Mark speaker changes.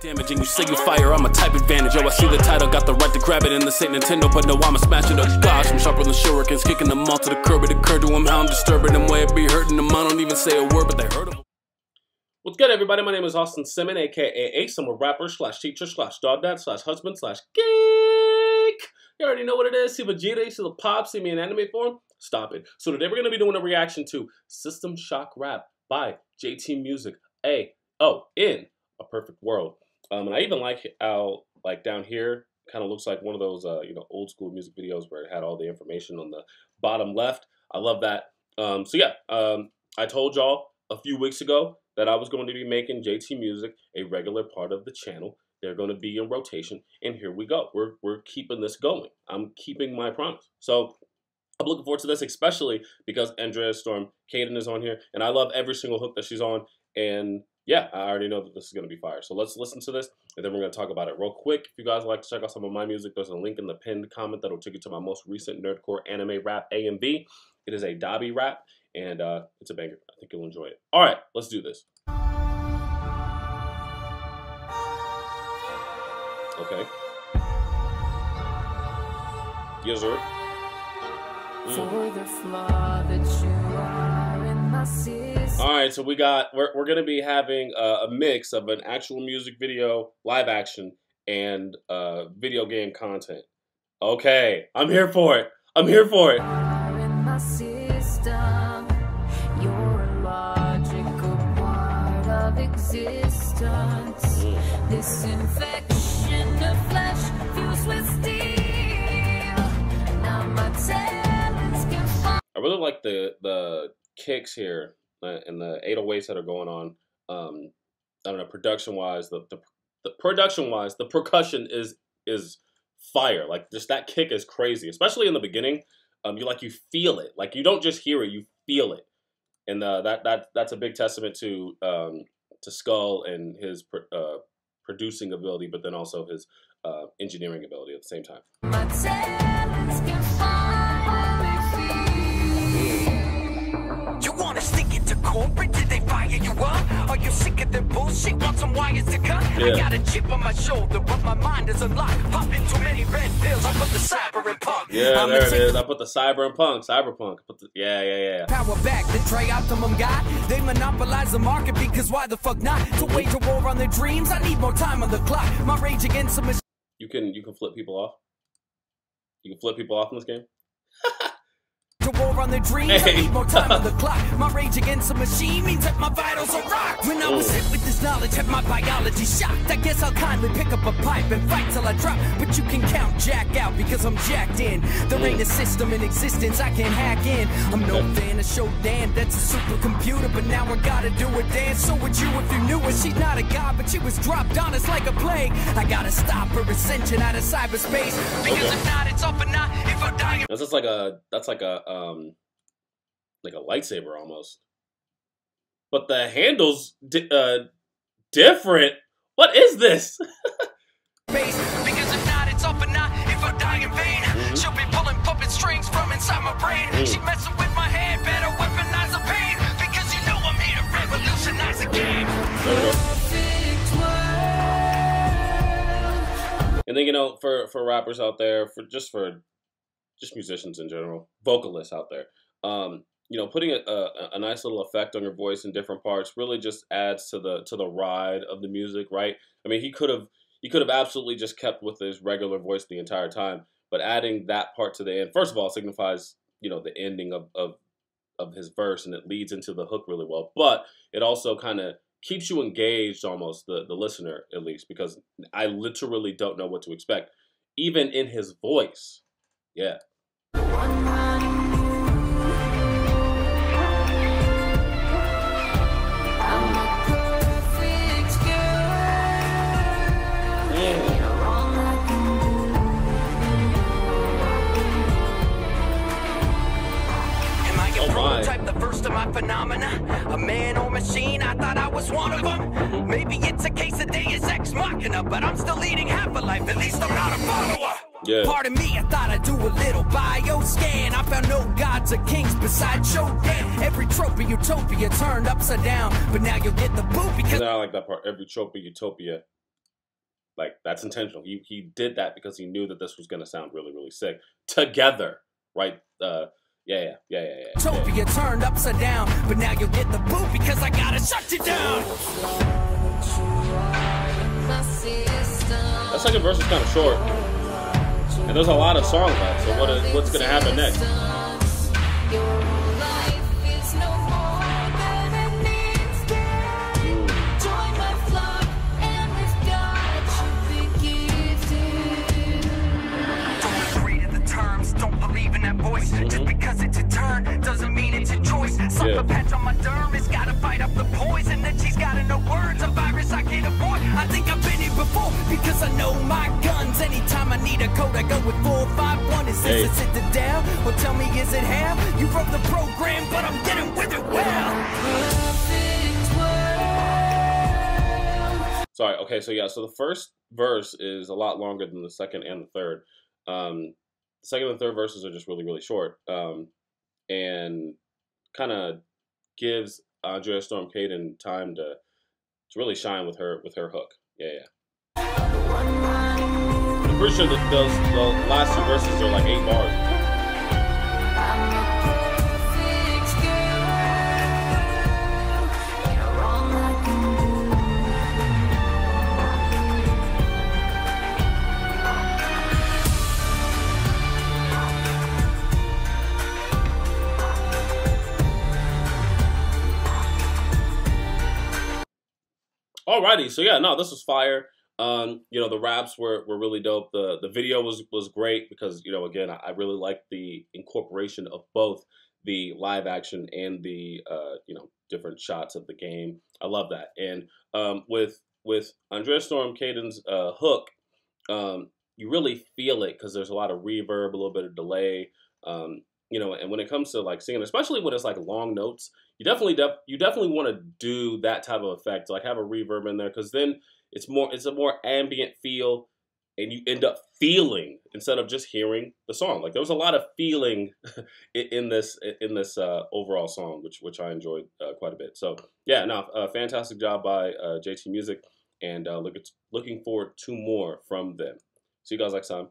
Speaker 1: Damaging, you say you fire, I'm a type advantage. Yo, I see the title, got the right to grab it, and this ain't Nintendo, but no, I'm a smash it. Oh gosh, I'm sharper than shurikens, kicking them all to the curb. It occurred to them how I'm disturbing them, way it be hurting them. I don't even say a word, but they heard them. What's good, everybody? My name is Austin Simmon, aka Ace. I'm a rapper slash teacher slash dog dad slash husband slash geek. You already know what it is. See Vegeta, see the pop, see me in anime form. Stop it. So today we're gonna be doing a reaction to System Shock Rap by JT Music. A oh a perfect world. Um, and I even like how, like down here, kind of looks like one of those, uh, you know, old school music videos where it had all the information on the bottom left. I love that. Um, so yeah, um, I told y'all a few weeks ago that I was going to be making JT Music a regular part of the channel. They're going to be in rotation, and here we go. We're we're keeping this going. I'm keeping my promise. So I'm looking forward to this, especially because Andrea Storm Kaden is on here, and I love every single hook that she's on. And yeah, I already know that this is to be fire. So let's listen to this, and then we're to talk about it real quick. If you guys like to check out some of my music, there's a link in the pinned comment that'll take you to my most recent nerdcore anime rap A and B. It is a Dobby rap, and uh, it's a banger. I think you'll enjoy it. All right, let's do this. Okay. Yes, sir. System. All right, so we got we're we're gonna be having a, a mix of an actual music video, live action, and uh, video game content. Okay, I'm here for it. I'm here for it. This really like the the kicks here uh, and the 808s that are going on. Um, I don't know, production wise, the, the the production wise, the percussion is is fire. Like just that kick is crazy, especially in the beginning. Um, you like you feel it, like you don't just hear it, you feel it, and uh, that that that's a big testament to um, to Skull and his uh, producing ability, but then also his uh, engineering ability at the same time. You sick of the bullshit? Want some wires to cut? Yeah. I got a chip on my shoulder, but my mind is unlocked. Popping too many red pills. I put the cyber and punk. Yeah, I'm there it is. I put the cyber and punk. Cyberpunk. Put the, yeah, yeah, yeah. Power back, the TriOptimum guy. They monopolize the market because why the fuck not? To wage a war on their dreams, I need more time on the clock. My rage against some. You can you can flip people off. You can flip people off in this game war on their dreams. Hey. I need more time on the clock. My rage against the machine means that my vitals are rocked. When I was hit with this knowledge, had my biology shocked. I guess I'll kindly pick up a pipe and fight till I drop. But you can count Jack out because I'm jacked in. There ain't a system in existence I can hack in. I'm no fan of show damn, that's a supercomputer. But now I gotta do a dance. So would you if you knew her? She's not a god, but she was dropped on us like a plague. I gotta stop her ascension out of cyberspace. Because if not, up not. If I die. That's just like a, that's like a, um, like a lightsaber almost. But the handle's di- uh, different. What is this? Then you know, for for rappers out there, for just for just musicians in general, vocalists out there, um, you know, putting a, a, a, nice little effect on your voice in different parts really just adds to the to the ride of the music, right? I mean, he could have he could have absolutely just kept with his regular voice the entire time, but adding that part to the end, first of all, signifies you know the ending of of of his verse, and it leads into the hook really well. But it also kind of keeps you engaged, almost the the listener at least, because I literally don't know what to expect, even in his voice. Yeah. Was one of them. Maybe it's a case of Deus Ex Machina, but I'm still leading half a life. At least I'm not a follower. Yeah. Pardon me, I thought I'd do a little bio scan. I found no gods or kings besides Shodan. Every trope of utopia turned upside down, but now you'll get the boot because. I like that part. Every trope of utopia Like that's intentional. He he did that because he knew that this was gonna sound really really sick together, right? Uh, yeah, yeah, yeah, yeah, yeah.
Speaker 2: Utopia turned upside down, but now you'll get the boot because I gotta shut you down.
Speaker 1: That second verse is kind of short, and there's a lot of songs left. So what is, what's gonna happen next?
Speaker 2: I think I've been here before because I know my guns. Anytime I need a code, I go with 451. Is this hey. a sit it down? Or tell me, is it how? You wrote the program, but I'm getting with it well.
Speaker 1: Sorry, okay, so yeah, so the first verse is a lot longer than the second and the third. Um, the second and third verses are just really really short um, and kind of gives Andrea Storm Kaden time to to really shine with her with her hook. Yeah, yeah. I'm pretty sure that those the last two verses are like eight bars. Alrighty, so yeah, no, this was fire. Um, you know, the raps were, were really dope. The the video was was great because you know, again, I, I really like the incorporation of both the live action and the uh, you know different shots of the game. I love that. And um, with with Andrea Storm Kaden's uh, hook, um, you really feel it because there's a lot of reverb, a little bit of delay. Um, you know, and when it comes to like singing, especially when it's like long notes, you definitely def- you definitely want to do that type of effect, like have a reverb in there, because then it's more it's a more ambient feel, and you end up feeling instead of just hearing the song. Like there was a lot of feeling in this in this uh, overall song, which which I enjoyed uh, quite a bit. So yeah, no, uh, fantastic job by uh, JT Music, and uh, look looking forward to more from them. See you guys next time.